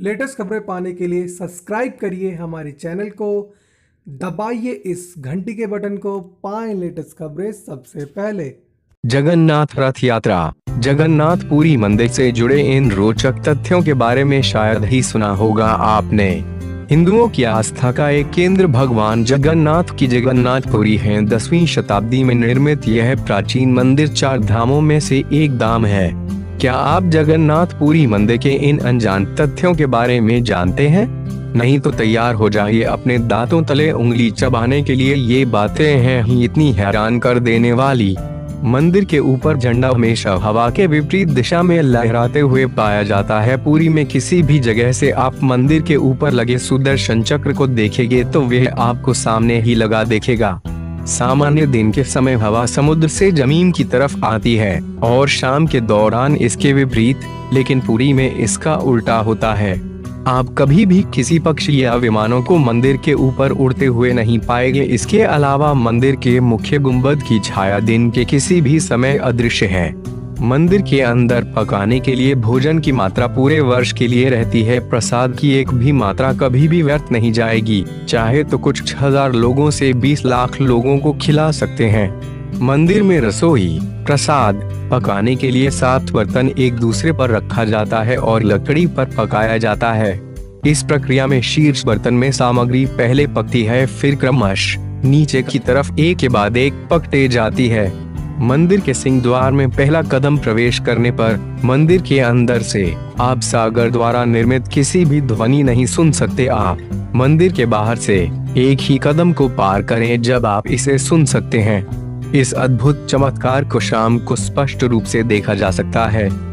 Latest खबरें पाने के लिए सब्सक्राइब करिए हमारे चैनल को। दबाइए इस घंटी के बटन को, पाएँ लेटेस्ट खबरें सबसे पहले। जगन्नाथ रथ यात्रा। जगन्नाथ पुरी मंदिर से जुड़े इन रोचक तथ्यों के बारे में शायद ही सुना होगा आपने। हिंदुओं की आस्था का एक केंद्र भगवान जगन्नाथ की जगन्नाथपुरी है। दसवीं शताब्दी में निर्मित यह प्राचीन मंदिर चार धामों में से एक धाम है। क्या आप जगन्नाथ जगन्नाथपुरी मंदिर के इन अनजान तथ्यों के बारे में जानते हैं? नहीं तो तैयार हो जाइए अपने दांतों तले उंगली चबाने के लिए ये बातें हैं ही इतनी हैरान कर देने वाली। मंदिर के ऊपर झंडा हमेशा हवा के विपरीत दिशा में लहराते हुए पाया जाता है। पूरी में किसी भी जगह से आप मंदिर के ऊपर लगे सुदर्शन चक्र को देखेंगे तो वह आपको सामने ही लगा देखेगा। सामान्य दिन के समय हवा समुद्र से ज़मीन की तरफ़ आती है और शाम के दौरान इसके विपरीत, लेकिन पूरी में इसका उल्टा होता है। आप कभी भी किसी पक्षी या विमानों को मंदिर के ऊपर उड़ते हुए नहीं पाएँगे। इसके अलावा मंदिर के मुख्य गुंबद की छाया दिन के किसी भी समय अदृश्य है। मंदिर के अंदर पकाने के लिए भोजन की मात्रा पूरे वर्ष के लिए रहती है। प्रसाद की एक भी मात्रा कभी भी व्यर्थ नहीं जाएगी। चाहे तो कुछ हज़ार लोगों से 20 लाख लोगों को खिला सकते हैं। मंदिर में रसोई, प्रसाद, पकाने के लिए सात बर्तन एक दूसरे पर रखा जाता है और लकड़ी पर पकाया जाता है। इस प्रक्रिया में शीर्ष बर्तन में सामग्री पहले पकती है, फिर क्रमश नीचे की तरफ़ एक के बाद एक पकते जाती है। मंदिर के सिंह द्वार में पहला कदम प्रवेश करने पर मंदिर के अंदर से आप सागर द्वारा निर्मित किसी भी ध्वनि नहीं सुन सकते। आप मंदिर के बाहर से एक ही कदम को पार करें जब आप इसे सुन सकते हैं। इस अद्भुत चमत्कार को शाम को स्पष्ट रूप से देखा जा सकता है।